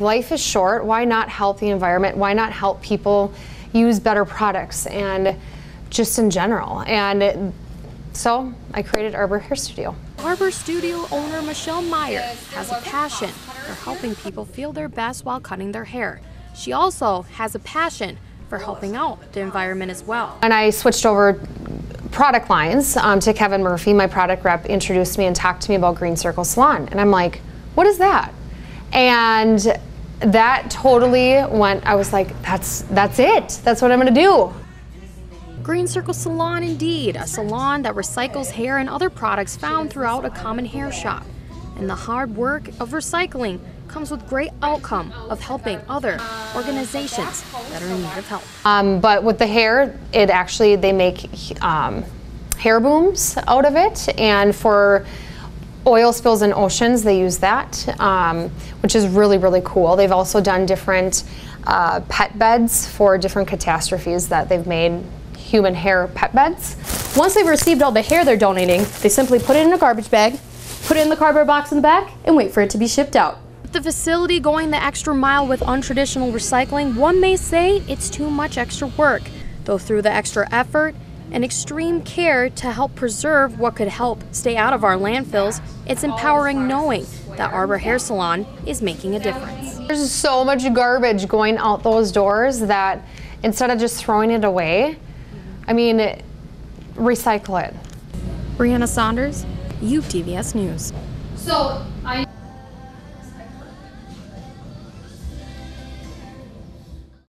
Life is short. Why not help the environment? Why not help people use better products and just in general? And so I created Arbor Hair Studio. Arbor Studio owner Michelle Meyer has a passion for helping people feel their best while cutting their hair. She also has a passion for helping out the environment as well. And I switched over product lines um, to Kevin Murphy. My product rep introduced me and talked to me about Green Circle Salon. And I'm like, what is that? And that totally went, I was like, that's, that's it. That's what I'm gonna do. Green Circle Salon indeed, a salon that recycles hair and other products found throughout a common hair shop. And the hard work of recycling comes with great outcome of helping other organizations that are in need of help. Um, but with the hair, it actually, they make um, hair booms out of it. And for oil spills in oceans, they use that, um, which is really, really cool. They've also done different uh, pet beds for different catastrophes that they've made human hair pet beds. Once they've received all the hair they're donating, they simply put it in a garbage bag, put it in the cardboard box in the back, and wait for it to be shipped out. The facility going the extra mile with untraditional recycling, one may say it's too much extra work. Though through the extra effort and extreme care to help preserve what could help stay out of our landfills, it's empowering knowing that Arbor Hair Salon is making a difference. There's so much garbage going out those doors that instead of just throwing it away, I mean, recycle it. Breanna Saunders, UTVS News. So I